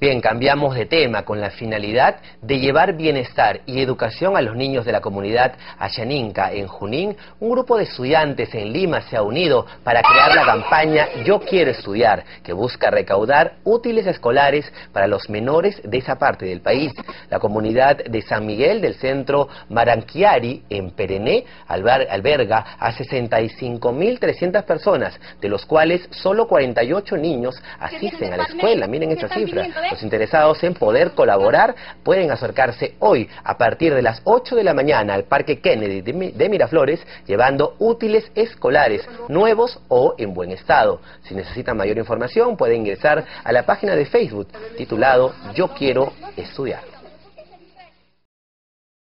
Bien, cambiamos de tema con la finalidad de llevar bienestar y educación a los niños de la comunidad Ayaninca en Junín. Un grupo de estudiantes en Lima se ha unido para crear la campaña Yo Quiero Estudiar, que busca recaudar útiles escolares para los menores de esa parte del país. La comunidad de San Miguel del centro Maranquiari en Perené alberga a 65.300 personas, de los cuales solo 48 niños asisten a la escuela. Miren esta cifra. Los interesados en poder colaborar pueden acercarse hoy a partir de las 8 de la mañana al Parque Kennedy de Miraflores llevando útiles escolares nuevos o en buen estado. Si necesitan mayor información pueden ingresar a la página de Facebook titulado Yo quiero estudiar.